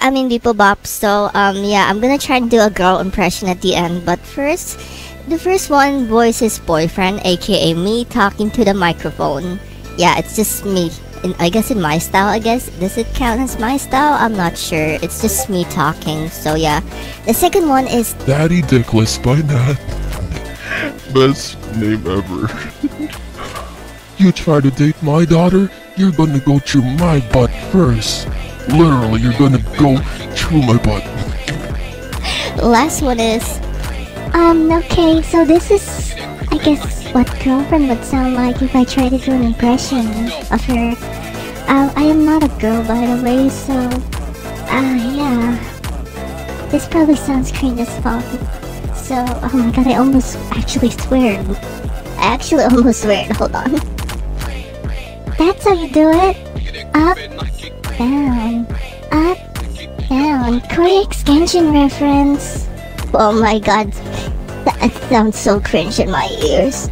I mean Beeple Bop. So um yeah, I'm gonna try and do a girl impression at the end. But first, the first one voices boyfriend, aka me, talking to the microphone. Yeah, it's just me. In, I guess in my style. I guess does it count as my style? I'm not sure. It's just me talking. So yeah, the second one is Daddy Dickless by Nat. Best name ever. you try to date my daughter, you're gonna go through my butt first. Literally, you're gonna go through my butt. last one is Um, okay, so this is, I guess, what girlfriend would sound like if I try to do an impression of her. Uh, I am not a girl, by the way, so, uh, yeah. This probably sounds cringe as fuck. So, oh my god, I almost actually swear. I actually almost swear. Hold on. That's how you do it. Up, down, up, down. Correct Genshin reference. Oh my god, that sounds so cringe in my ears.